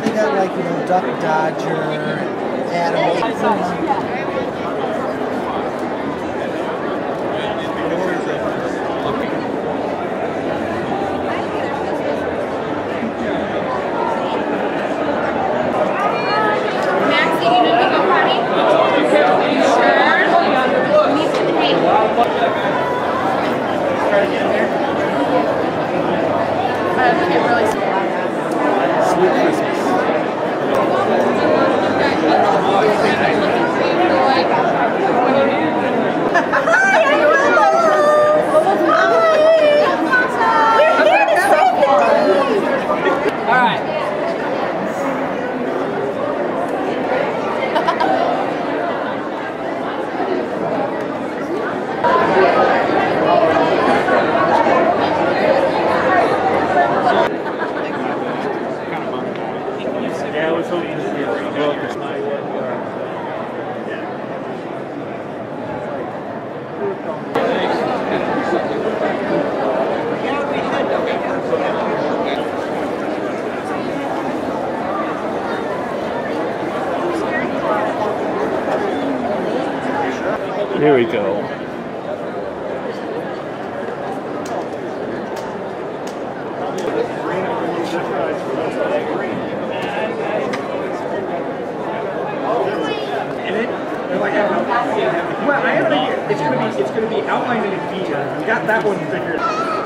they got like, you know, Duck Dodger, Adam. Maxie, you know to go potty? You sure? Me too. Hey. I have to get really All right. Yeah, I was hoping to see a book or something. Here we go. in it. They're like, well, I have an idea. It's gonna be, it's gonna be outlined in a detail. We got that one figured. Getting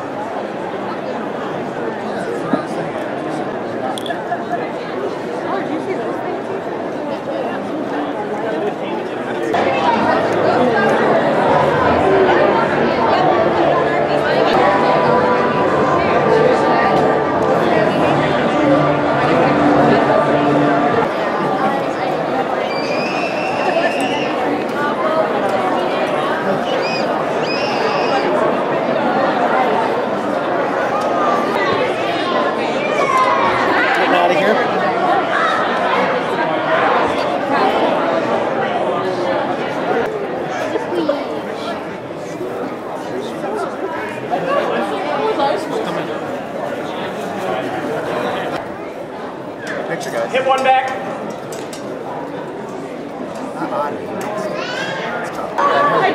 I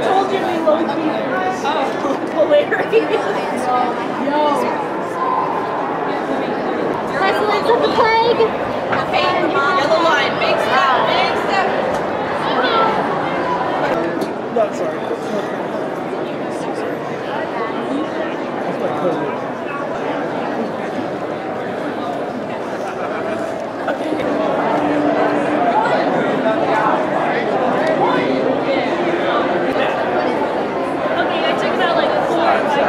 told you we low key. Oh, hilarious. Yo. Pestilence of the plague. Okay, yellow line, big step, big step. No, sorry. Okay, I took about like four or five.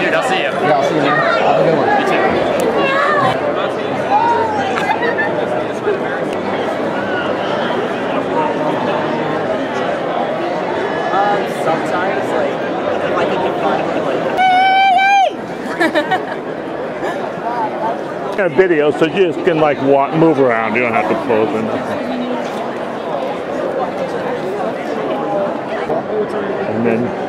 Dude, I'll see you. Yeah, I'll see you, man. Have a good one. You too. Sometimes, like, like, a video, so you just can like walk, move around. You don't have to pose or nothing. And then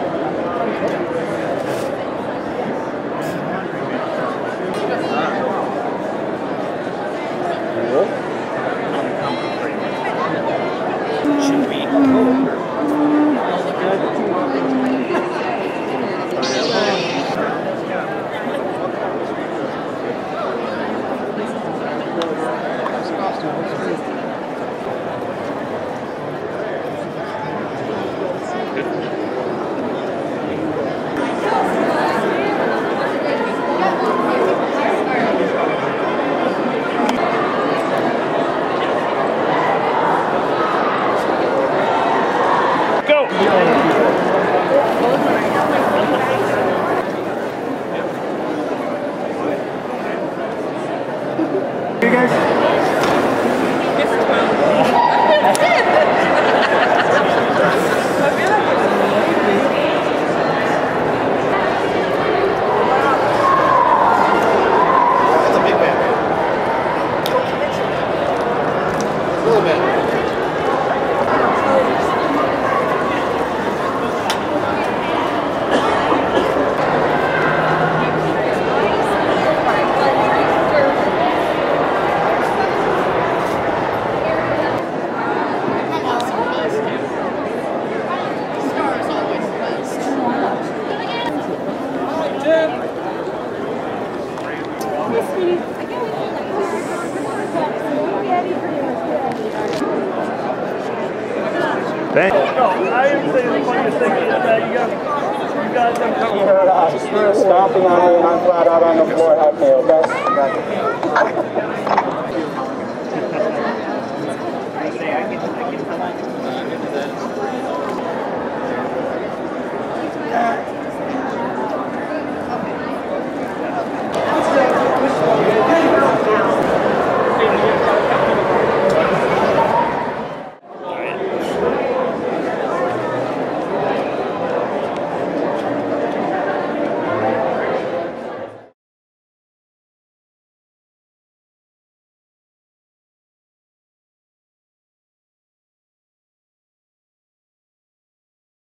Tigers. No, I am saying the funniest thing is that you got, you got them coming. Uh, stomping on it and I'm flat out on the floor. Help me, okay?